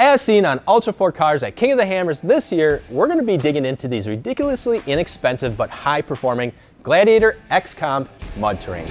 As seen on Ultra 4 cars at King of the Hammers this year, we're going to be digging into these ridiculously inexpensive but high performing Gladiator X-Comp mud terrain.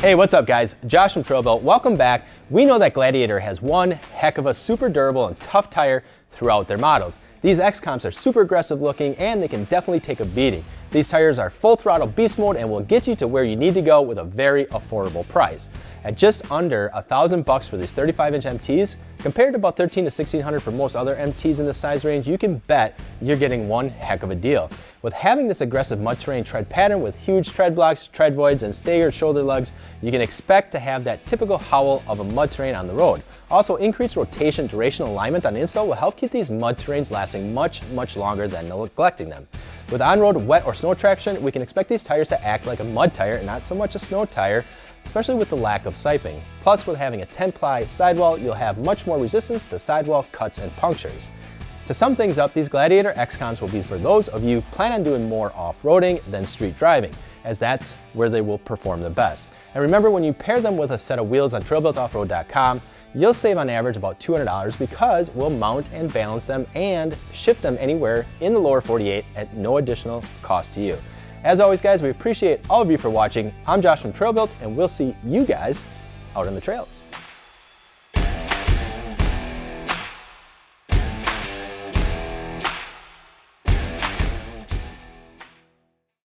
Hey, what's up guys? Josh from Trailbuilt. Welcome back. We know that Gladiator has one heck of a super durable and tough tire throughout their models. These X-Comps are super aggressive looking and they can definitely take a beating. These tires are full throttle beast mode and will get you to where you need to go with a very affordable price. At just under a thousand bucks for these 35 inch MTs, compared to about 13 to 1600 for most other MTs in the size range, you can bet you're getting one heck of a deal. With having this aggressive mud terrain tread pattern with huge tread blocks, tread voids, and staggered shoulder lugs, you can expect to have that typical howl of a mud terrain on the road. Also, increased rotation duration alignment on install will help keep these mud terrains lasting much, much longer than neglecting them. With on-road wet or snow traction, we can expect these tires to act like a mud tire and not so much a snow tire, especially with the lack of siping. Plus, with having a 10-ply sidewall, you'll have much more resistance to sidewall cuts and punctures. To sum things up, these Gladiator X-Comps will be for those of you who plan on doing more off-roading than street driving, as that's where they will perform the best. And remember, when you pair them with a set of wheels on trailbuiltoffroad.com, you'll save on average about $200 because we'll mount and balance them and ship them anywhere in the lower 48 at no additional cost to you. As always guys, we appreciate all of you for watching. I'm Josh from Trailbuilt and we'll see you guys out on the trails.